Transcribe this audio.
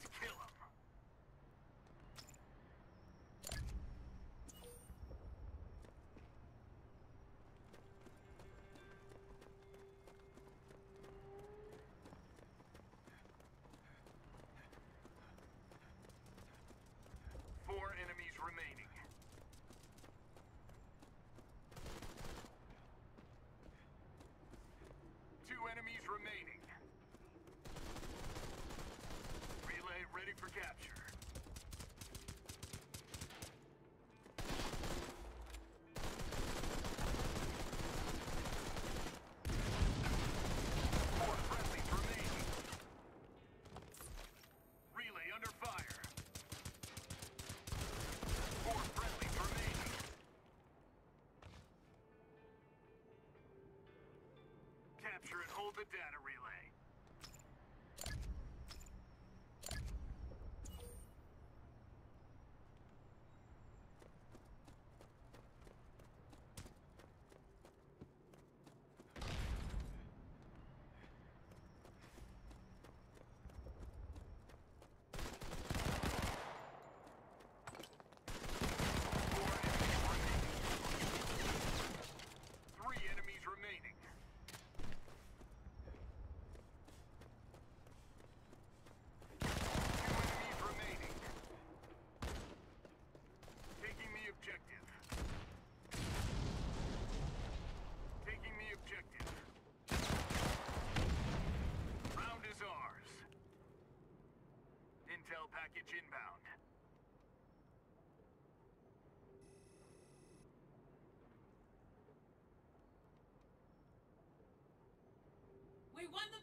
Let's kill Hold the data relay. package inbound. We won the